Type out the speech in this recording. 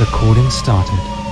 Recording started.